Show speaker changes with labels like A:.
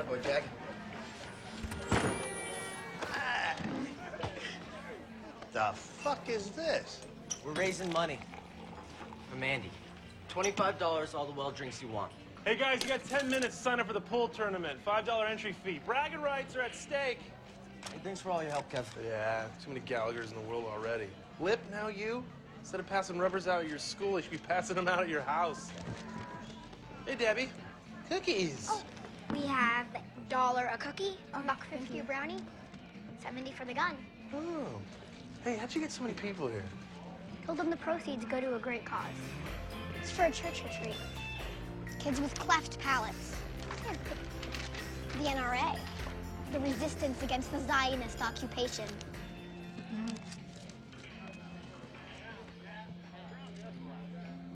A: Attaboy, Jack. The fuck is this?
B: We're raising money for Mandy. $25, all the well drinks you want.
C: Hey guys, you got 10 minutes to sign up for the pool tournament. $5 entry fee. Bragging rights are at stake.
B: Hey, thanks for all your help, Kev.
C: Yeah, too many Gallaghers in the world already. Lip, now you? Instead of passing rubbers out at your school, you should be passing them out at your house. Hey, Debbie. Cookies.
D: Oh, we have dollar a cookie, a oh, buck fifty a brownie, seventy for the gun.
C: Oh. Hey, how'd you get so many people here?
D: Told them the proceeds go to a great cause. It's for a church retreat. Kids with cleft palates. The NRA. The resistance against the Zionist occupation. Mm.